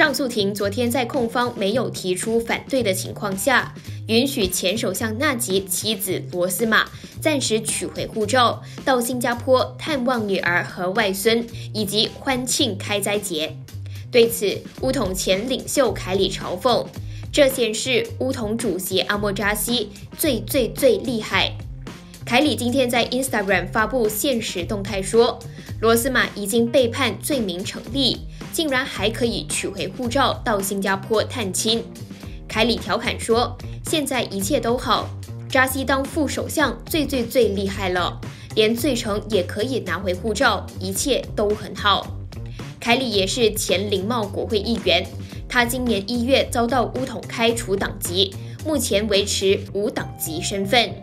上诉庭昨天在控方没有提出反对的情况下，允许前首相纳吉妻子罗斯玛暂时取回护照，到新加坡探望女儿和外孙，以及欢庆开斋节。对此，乌统前领袖凯里嘲讽，这显示乌统主席阿莫扎西最最最厉害。凯里今天在 Instagram 发布现实动态说，罗斯玛已经被判罪名成立，竟然还可以取回护照到新加坡探亲。凯里调侃说，现在一切都好，扎西当副首相最最最厉害了，连罪成也可以拿回护照，一切都很好。凯里也是前林茂国会议员，他今年一月遭到乌统开除党籍，目前维持无党籍身份。